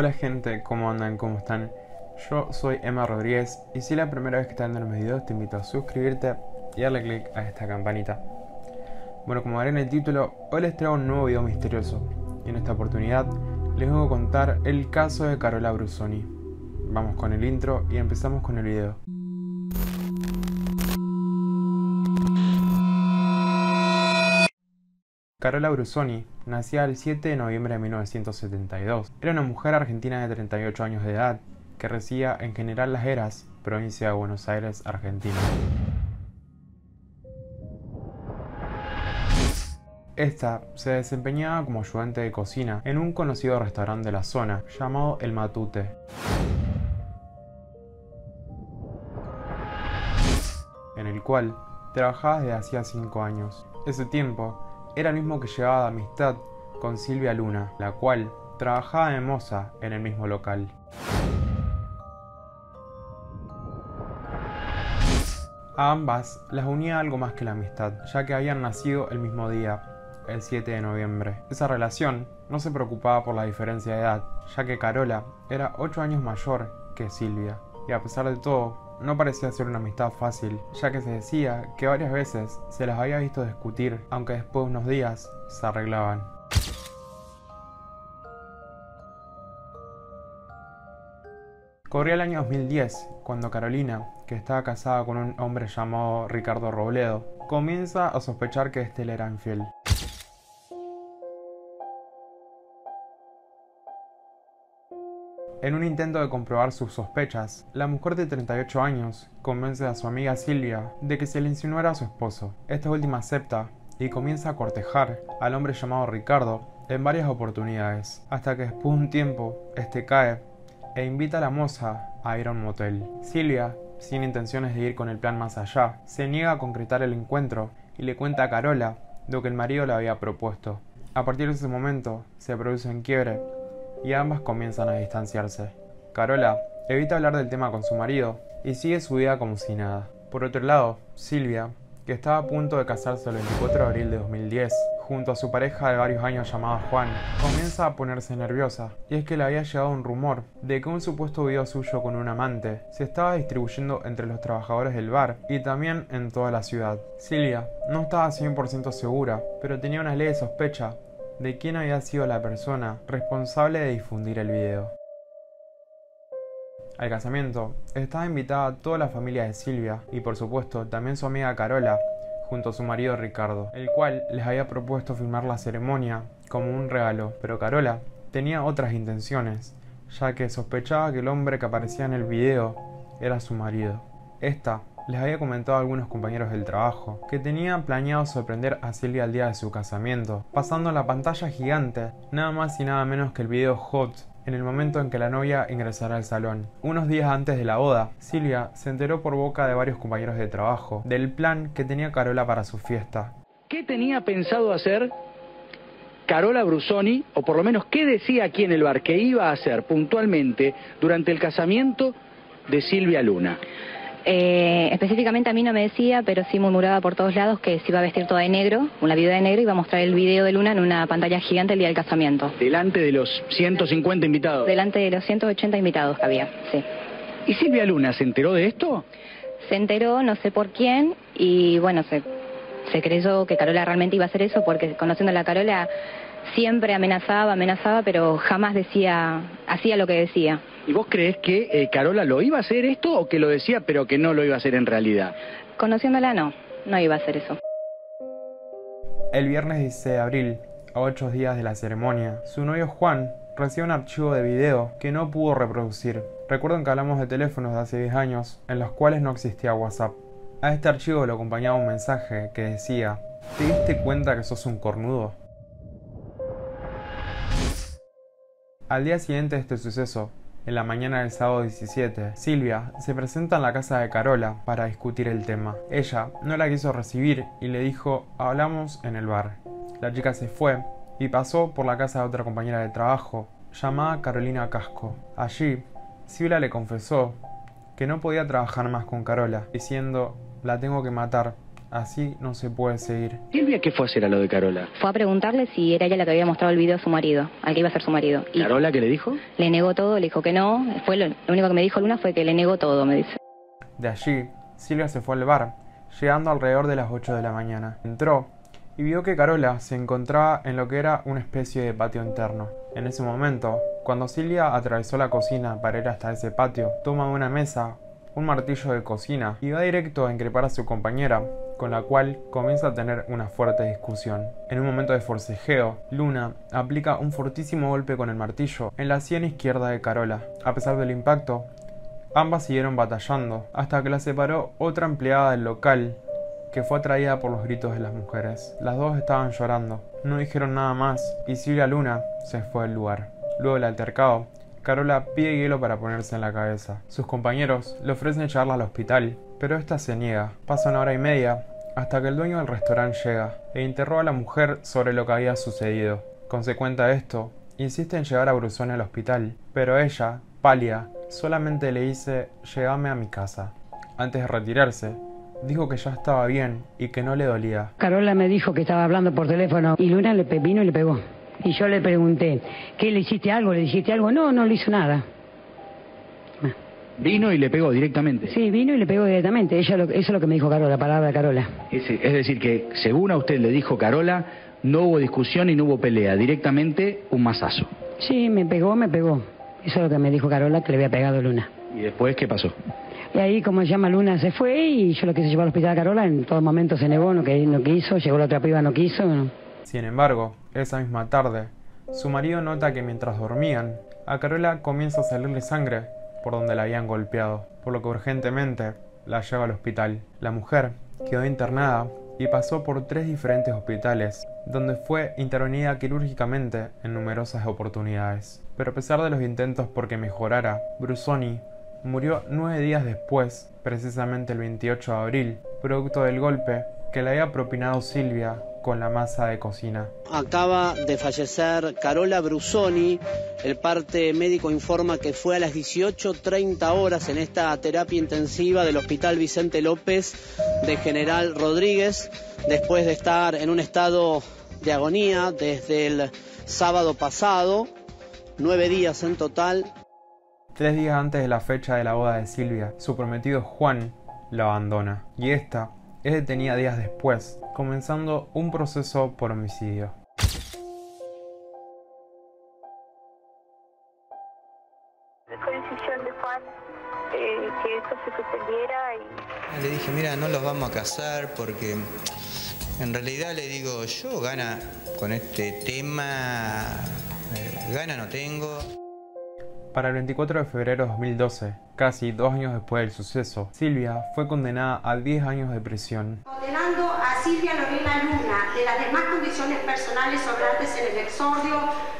Hola gente, ¿cómo andan? ¿Cómo están? Yo soy Emma Rodríguez y si es la primera vez que estás viendo los videos te invito a suscribirte y darle click a esta campanita. Bueno, como veré en el título, hoy les traigo un nuevo video misterioso y en esta oportunidad les voy a contar el caso de Carola Brusoni. Vamos con el intro y empezamos con el video. Carola Brusoni nacía el 7 de noviembre de 1972. Era una mujer argentina de 38 años de edad que residía en General Las Heras, provincia de Buenos Aires, Argentina. Esta se desempeñaba como ayudante de cocina en un conocido restaurante de la zona llamado El Matute. En el cual trabajaba desde hacía 5 años. Ese tiempo era el mismo que llevaba de amistad con Silvia Luna, la cual trabajaba de moza en el mismo local. A ambas las unía algo más que la amistad, ya que habían nacido el mismo día, el 7 de noviembre. Esa relación no se preocupaba por la diferencia de edad, ya que Carola era 8 años mayor que Silvia, y a pesar de todo, no parecía ser una amistad fácil, ya que se decía que varias veces se las había visto discutir, aunque después de unos días se arreglaban. Corría el año 2010, cuando Carolina, que estaba casada con un hombre llamado Ricardo Robledo, comienza a sospechar que este le era infiel. En un intento de comprobar sus sospechas, la mujer de 38 años convence a su amiga Silvia de que se le insinuara a su esposo. Esta última acepta y comienza a cortejar al hombre llamado Ricardo en varias oportunidades, hasta que después de un tiempo este cae e invita a la moza a ir a un motel. Silvia, sin intenciones de ir con el plan más allá, se niega a concretar el encuentro y le cuenta a Carola lo que el marido le había propuesto. A partir de ese momento se produce un quiebre y ambas comienzan a distanciarse. Carola evita hablar del tema con su marido y sigue su vida como si nada. Por otro lado, Silvia, que estaba a punto de casarse el 24 de abril de 2010, junto a su pareja de varios años llamada Juan, comienza a ponerse nerviosa, y es que le había llegado un rumor de que un supuesto video suyo con un amante se estaba distribuyendo entre los trabajadores del bar y también en toda la ciudad. Silvia no estaba 100% segura, pero tenía una leve sospecha de quién había sido la persona responsable de difundir el video. Al casamiento estaba invitada toda la familia de Silvia y por supuesto también su amiga Carola junto a su marido Ricardo, el cual les había propuesto filmar la ceremonia como un regalo, pero Carola tenía otras intenciones, ya que sospechaba que el hombre que aparecía en el video era su marido. Esta les había comentado a algunos compañeros del trabajo que tenían planeado sorprender a Silvia al día de su casamiento, pasando la pantalla gigante, nada más y nada menos que el video Hot en el momento en que la novia ingresará al salón. Unos días antes de la boda, Silvia se enteró por boca de varios compañeros de trabajo del plan que tenía Carola para su fiesta. ¿Qué tenía pensado hacer Carola Brusoni, o por lo menos qué decía aquí en el bar que iba a hacer puntualmente durante el casamiento de Silvia Luna? Eh, específicamente a mí no me decía, pero sí murmuraba por todos lados que se iba a vestir toda de negro, una vida de negro, y iba a mostrar el video de Luna en una pantalla gigante el día del casamiento. ¿Delante de los 150 invitados? Delante de los 180 invitados que había, sí. ¿Y Silvia Luna se enteró de esto? Se enteró, no sé por quién, y bueno, se, se creyó que Carola realmente iba a hacer eso, porque conociendo a la Carola siempre amenazaba, amenazaba, pero jamás decía, hacía lo que decía. ¿Y vos crees que eh, Carola lo iba a hacer esto o que lo decía pero que no lo iba a hacer en realidad? Conociéndola no, no iba a hacer eso. El viernes 16 de abril, a ocho días de la ceremonia, su novio Juan recibe un archivo de video que no pudo reproducir. Recuerden que hablamos de teléfonos de hace 10 años en los cuales no existía WhatsApp. A este archivo le acompañaba un mensaje que decía, ¿te diste cuenta que sos un cornudo? Al día siguiente de este suceso, en la mañana del sábado 17, Silvia se presenta en la casa de Carola para discutir el tema. Ella no la quiso recibir y le dijo hablamos en el bar. La chica se fue y pasó por la casa de otra compañera de trabajo, llamada Carolina Casco. Allí, Silvia le confesó que no podía trabajar más con Carola, diciendo la tengo que matar, Así no se puede seguir. Silvia, ¿qué fue a hacer a lo de Carola? Fue a preguntarle si era ella la que había mostrado el video a su marido, al que iba a ser su marido. Y ¿Carola qué le dijo? le negó todo, le dijo que no. Fue lo, lo único que me dijo Luna fue que le negó todo, me dice. De allí, Silvia se fue al bar, llegando alrededor de las 8 de la mañana. Entró y vio que Carola se encontraba en lo que era una especie de patio interno. En ese momento, cuando Silvia atravesó la cocina para ir hasta ese patio, toma una mesa, un martillo de cocina y va directo a increpar a su compañera, con la cual comienza a tener una fuerte discusión. En un momento de forcejeo, Luna aplica un fortísimo golpe con el martillo en la sien izquierda de Carola. A pesar del impacto, ambas siguieron batallando hasta que la separó otra empleada del local que fue atraída por los gritos de las mujeres. Las dos estaban llorando, no dijeron nada más y Silvia Luna se fue del lugar. Luego del altercado, Carola pide hielo para ponerse en la cabeza. Sus compañeros le ofrecen llevarla al hospital, pero esta se niega. Pasa una hora y media hasta que el dueño del restaurante llega e interroga a la mujer sobre lo que había sucedido. Consecuente a esto, insiste en llevar a Brusone al hospital, pero ella, pálida, solamente le dice llévame a mi casa. Antes de retirarse, dijo que ya estaba bien y que no le dolía. Carola me dijo que estaba hablando por teléfono y Luna le vino y le pegó. Y yo le pregunté, ¿qué le hiciste algo? ¿Le dijiste algo? No, no le hizo nada. Vino y le pegó directamente. Sí, vino y le pegó directamente. Ella lo- eso es lo que me dijo Carola, palabra de Carola. Es, es decir, que según a usted le dijo Carola, no hubo discusión y no hubo pelea, directamente un mazazo. Sí, me pegó, me pegó. Eso es lo que me dijo Carola, que le había pegado Luna. ¿Y después qué pasó? Y ahí, como se llama, Luna se fue y yo lo quise llevar al hospital a Carola. En todo momento se negó, no, que, no quiso. Llegó la otra piba, no quiso. no. Sin embargo, esa misma tarde, su marido nota que mientras dormían, a Carola comienza a salirle sangre por donde la habían golpeado, por lo que urgentemente la lleva al hospital. La mujer quedó internada y pasó por tres diferentes hospitales, donde fue intervenida quirúrgicamente en numerosas oportunidades. Pero a pesar de los intentos por que mejorara, Brusoni murió nueve días después, precisamente el 28 de abril, producto del golpe que le había propinado Silvia con la masa de cocina. Acaba de fallecer Carola Brusoni. El parte médico informa que fue a las 18.30 horas en esta terapia intensiva del Hospital Vicente López de General Rodríguez, después de estar en un estado de agonía desde el sábado pasado, nueve días en total. Tres días antes de la fecha de la boda de Silvia, su prometido Juan la abandona y esta es detenida días después, comenzando un proceso por homicidio. Fue decisión de Juan eh, que esto se suspendiera y Le dije, mira, no los vamos a casar porque en realidad le digo, yo gana con este tema, eh, gana no tengo. Para el 24 de febrero de 2012, casi dos años después del suceso, Silvia fue condenada a 10 años de prisión. Condenando a Silvia Lorena Luna de las demás condiciones personales sobrantes en el exordio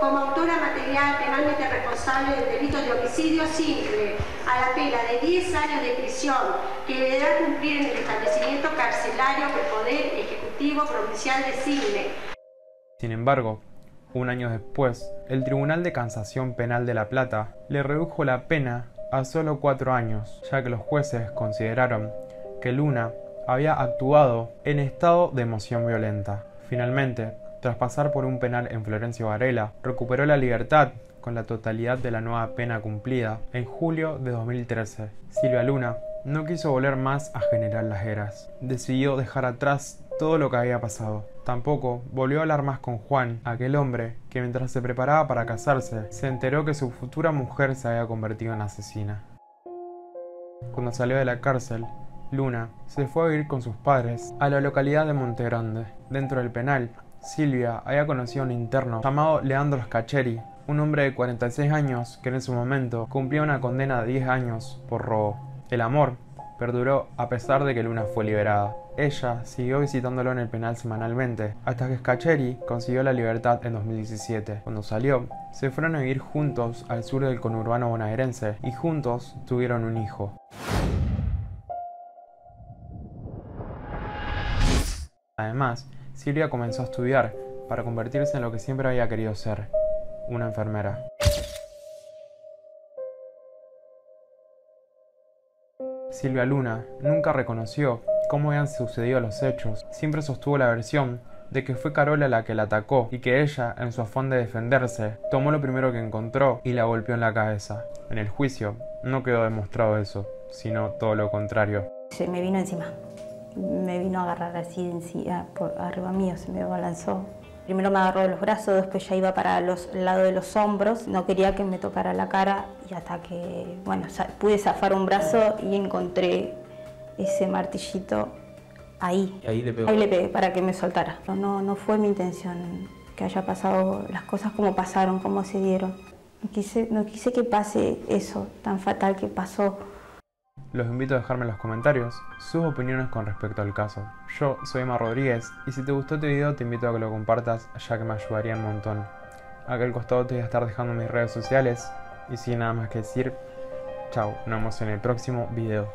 como autora material penalmente responsable del delito de homicidio simple a la pena de 10 años de prisión que deberá cumplir en el establecimiento carcelario del Poder Ejecutivo Provincial de Silve. Sin embargo, un año después, el Tribunal de Casación Penal de La Plata le redujo la pena a solo cuatro años, ya que los jueces consideraron que Luna había actuado en estado de emoción violenta. Finalmente, tras pasar por un penal en Florencio Varela, recuperó la libertad con la totalidad de la nueva pena cumplida en julio de 2013. Silvia Luna no quiso volver más a General Las Heras. Decidió dejar atrás todo lo que había pasado. Tampoco volvió a hablar más con Juan, aquel hombre que mientras se preparaba para casarse, se enteró que su futura mujer se había convertido en asesina. Cuando salió de la cárcel, Luna se fue a vivir con sus padres a la localidad de Montegrande. Dentro del penal, Silvia había conocido a un interno llamado Leandro Scacheri, un hombre de 46 años que en ese momento cumplía una condena de 10 años por robo. El amor perduró a pesar de que Luna fue liberada. Ella siguió visitándolo en el penal semanalmente, hasta que Scacheri consiguió la libertad en 2017. Cuando salió, se fueron a vivir juntos al sur del conurbano bonaerense y juntos tuvieron un hijo. Además, Silvia comenzó a estudiar para convertirse en lo que siempre había querido ser, una enfermera. Silvia Luna nunca reconoció cómo habían sucedido los hechos, siempre sostuvo la versión de que fue Carola la que la atacó y que ella, en su afán de defenderse, tomó lo primero que encontró y la golpeó en la cabeza. En el juicio no quedó demostrado eso, sino todo lo contrario. Se me vino encima, me vino a agarrar así encima, por arriba mío, se me balanzó. Primero me agarró de los brazos, después ya iba para los lado de los hombros, no quería que me tocara la cara y hasta que, bueno, pude zafar un brazo y encontré ese martillito ahí. ahí le Ahí le pegué para que me soltara. No, no fue mi intención que haya pasado las cosas como pasaron, como se dieron. No quise, no quise que pase eso tan fatal que pasó. Los invito a dejarme en los comentarios sus opiniones con respecto al caso. Yo soy Emma Rodríguez y si te gustó este video te invito a que lo compartas ya que me ayudaría un montón. Acá al costado te voy a estar dejando mis redes sociales y sin nada más que decir, chao, nos vemos en el próximo video.